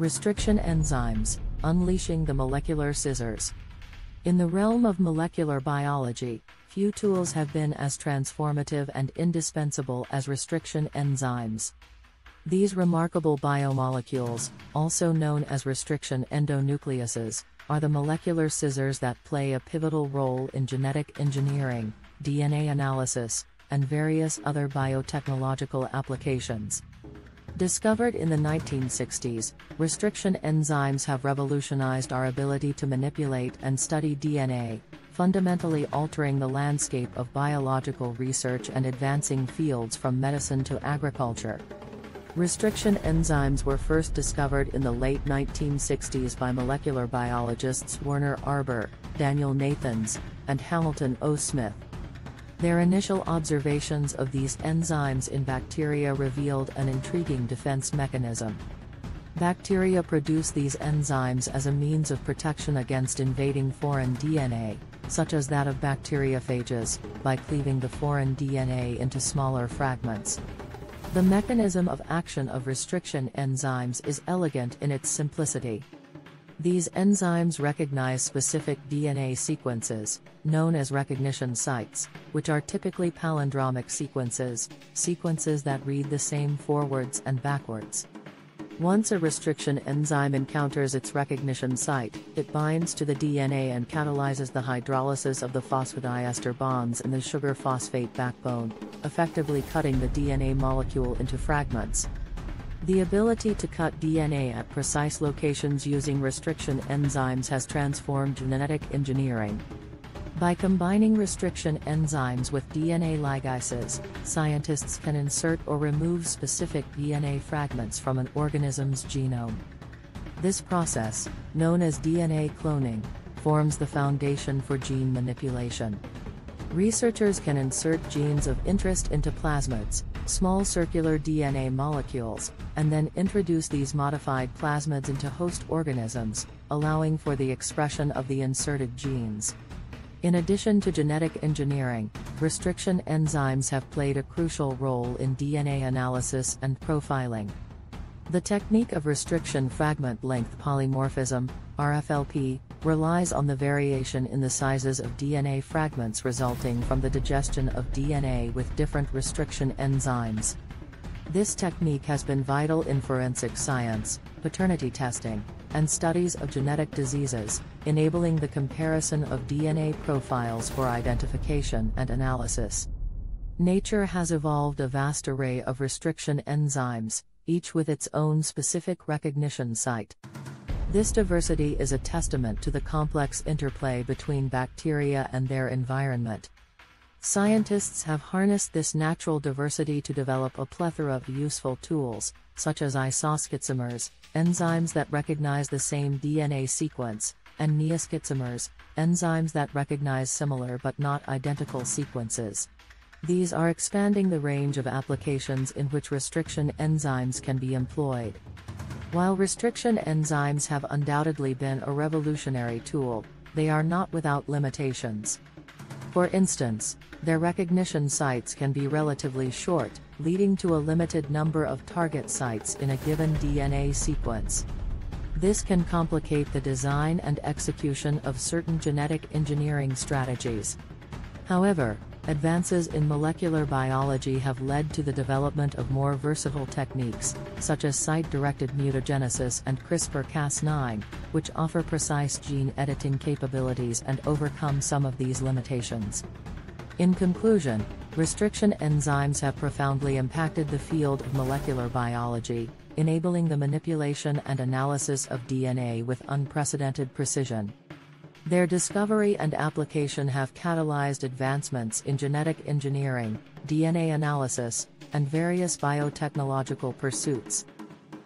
Restriction enzymes, unleashing the molecular scissors. In the realm of molecular biology, few tools have been as transformative and indispensable as restriction enzymes. These remarkable biomolecules, also known as restriction endonucleases, are the molecular scissors that play a pivotal role in genetic engineering, DNA analysis, and various other biotechnological applications. Discovered in the 1960s, restriction enzymes have revolutionized our ability to manipulate and study DNA, fundamentally altering the landscape of biological research and advancing fields from medicine to agriculture. Restriction enzymes were first discovered in the late 1960s by molecular biologists Werner Arber, Daniel Nathans, and Hamilton O. Smith. Their initial observations of these enzymes in bacteria revealed an intriguing defense mechanism. Bacteria produce these enzymes as a means of protection against invading foreign DNA, such as that of bacteriophages, by cleaving the foreign DNA into smaller fragments. The mechanism of action of restriction enzymes is elegant in its simplicity. These enzymes recognize specific DNA sequences, known as recognition sites, which are typically palindromic sequences, sequences that read the same forwards and backwards. Once a restriction enzyme encounters its recognition site, it binds to the DNA and catalyzes the hydrolysis of the phosphodiester bonds in the sugar phosphate backbone, effectively cutting the DNA molecule into fragments. The ability to cut DNA at precise locations using restriction enzymes has transformed genetic engineering. By combining restriction enzymes with DNA ligases, scientists can insert or remove specific DNA fragments from an organism's genome. This process, known as DNA cloning, forms the foundation for gene manipulation. Researchers can insert genes of interest into plasmids, small circular DNA molecules, and then introduce these modified plasmids into host organisms, allowing for the expression of the inserted genes. In addition to genetic engineering, restriction enzymes have played a crucial role in DNA analysis and profiling. The technique of restriction fragment length polymorphism, RFLP, relies on the variation in the sizes of DNA fragments resulting from the digestion of DNA with different restriction enzymes. This technique has been vital in forensic science, paternity testing, and studies of genetic diseases, enabling the comparison of DNA profiles for identification and analysis. Nature has evolved a vast array of restriction enzymes, each with its own specific recognition site. This diversity is a testament to the complex interplay between bacteria and their environment. Scientists have harnessed this natural diversity to develop a plethora of useful tools, such as isoschizomers, enzymes that recognize the same DNA sequence, and neoschizomers, enzymes that recognize similar but not identical sequences. These are expanding the range of applications in which restriction enzymes can be employed. While restriction enzymes have undoubtedly been a revolutionary tool, they are not without limitations. For instance, their recognition sites can be relatively short, leading to a limited number of target sites in a given DNA sequence. This can complicate the design and execution of certain genetic engineering strategies. However, Advances in molecular biology have led to the development of more versatile techniques, such as site-directed mutagenesis and CRISPR-Cas9, which offer precise gene editing capabilities and overcome some of these limitations. In conclusion, restriction enzymes have profoundly impacted the field of molecular biology, enabling the manipulation and analysis of DNA with unprecedented precision. Their discovery and application have catalyzed advancements in genetic engineering, DNA analysis, and various biotechnological pursuits.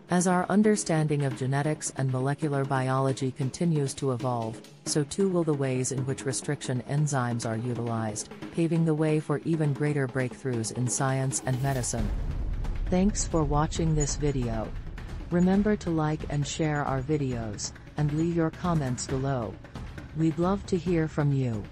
As our understanding of genetics and molecular biology continues to evolve, so too will the ways in which restriction enzymes are utilized, paving the way for even greater breakthroughs in science and medicine. Thanks for watching this video. Remember to like and share our videos, and leave your comments below. We'd love to hear from you.